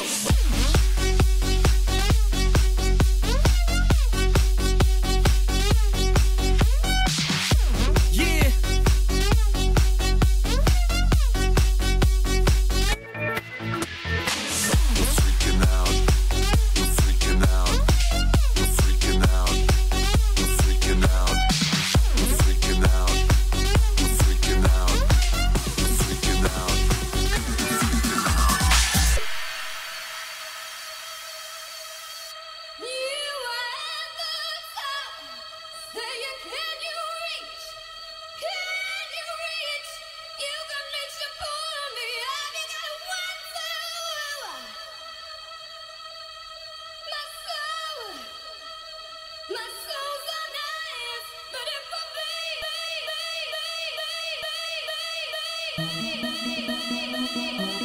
go. Bye.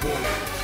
bullet.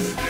Good.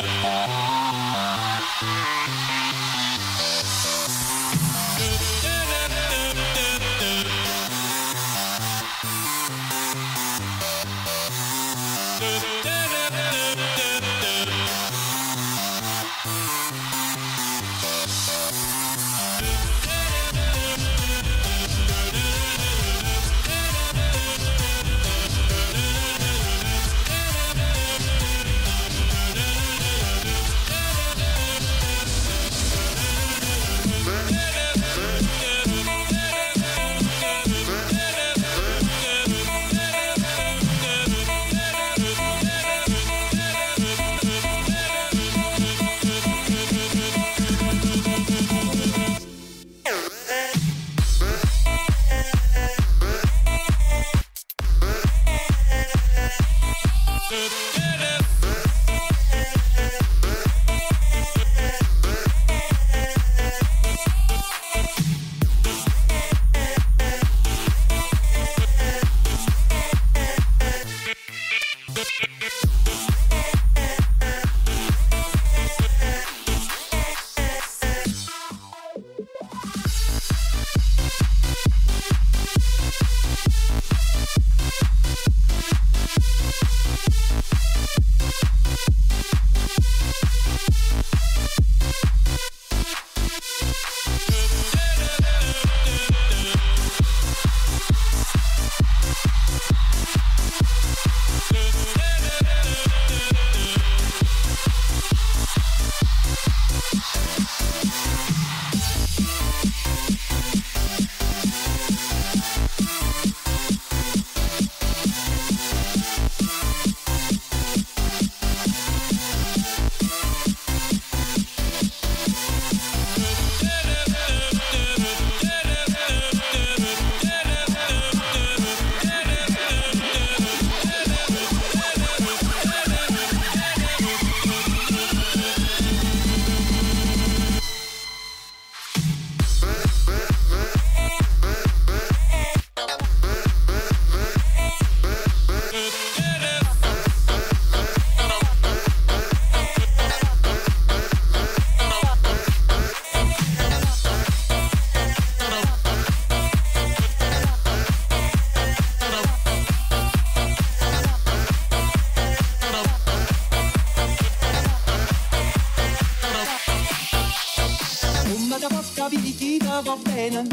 vichina va bene.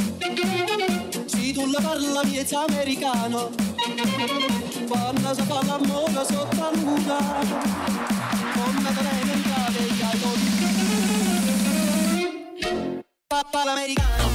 Se tu la parla miezza americano, quando si fa l'amore sotto la luna, come te ne mentate gli aiuti. Papà l'americano.